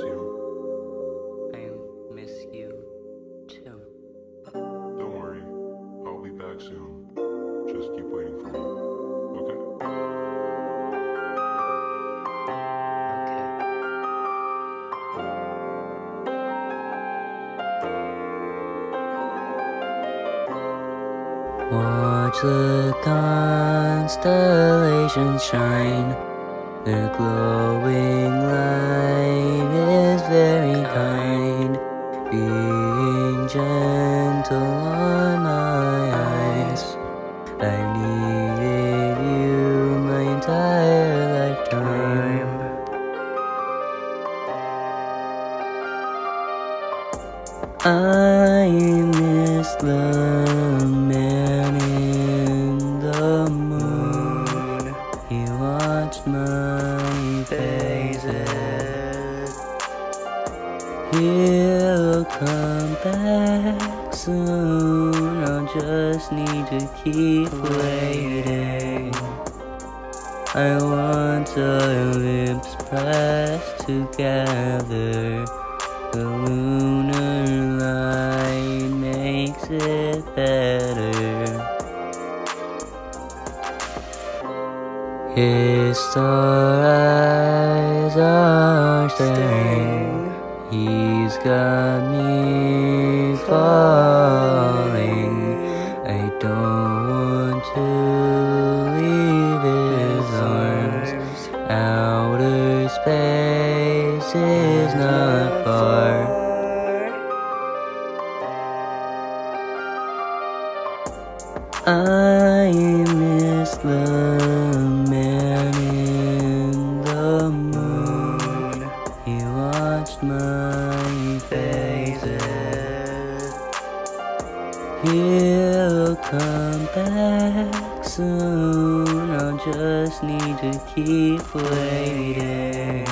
you. I miss you too. Don't worry, I'll be back soon. Just keep waiting for me. Okay? Watch the constellations shine. Their glowing gentle on my eyes. I've needed you my entire lifetime. I miss the man in the moon. He watched my phases. He'll come back soon. I'll just need to keep waiting. I want our lips pressed together. The lunar light makes it better. His star eyes are staring. He's got far. I miss the man in the moon. He watched my phases. He'll come back soon. I'll just need to keep waiting.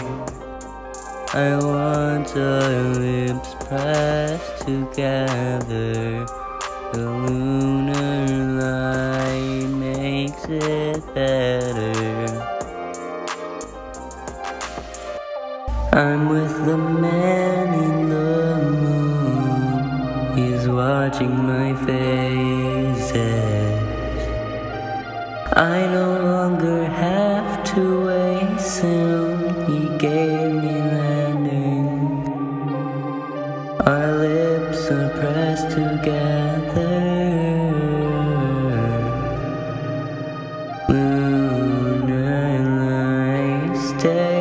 I want our lips pressed together. The lunar light makes it better. I'm with the man in the moon. He's watching my faces. I no longer have to wait soon. He gave. day.